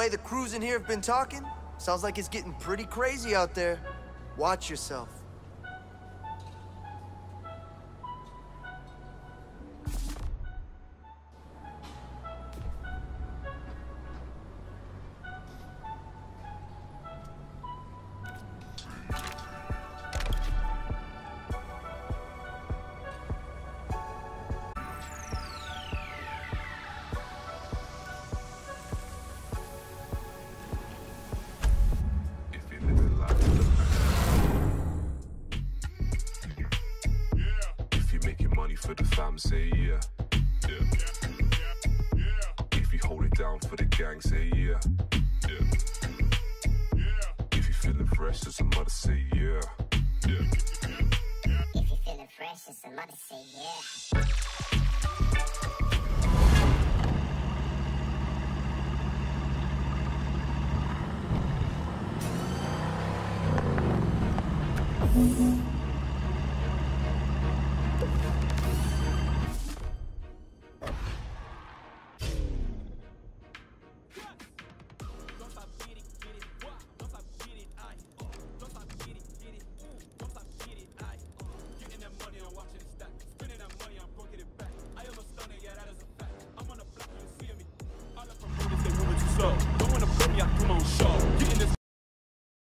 way the crews in here have been talking, sounds like it's getting pretty crazy out there. Watch yourself. fresh as a mother say yeah. yeah. If you feeling fresh as a mother say yeah. Mm-hmm.